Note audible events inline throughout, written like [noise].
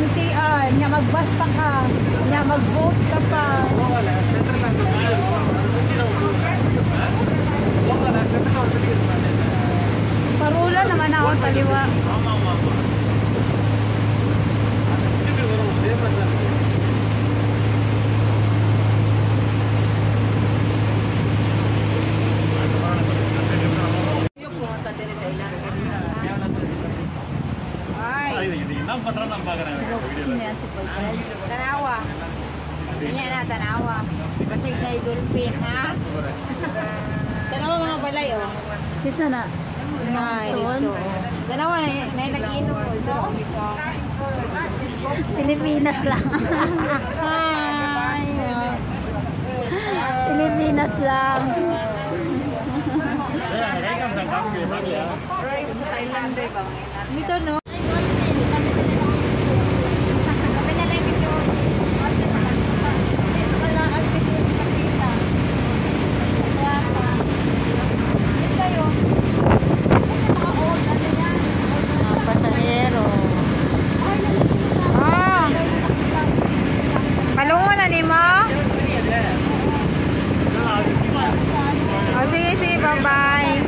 MTR, nya mag-bus pa ka, nya mag-boat ka pa. Parula naman ako taliwa. Ay, Niya si Pagkay. tanawa. Ganyan na, tanawa. Basig na idulpin, ha? [laughs] Tanawa mga balay, oh. Kisa na. Ay, Son. dito. Tanawa na, na nag-inom ko. Ito. [laughs] Pilipinas lang. [laughs] Hi. Pilipinas lang. Dito, no? Talungan, ani mo? Oh, sige, sige. Bye-bye.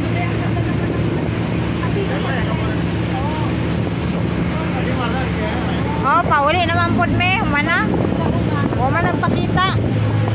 Oh, pauli naman po, me. Humana. Humana nagpakita. Humana.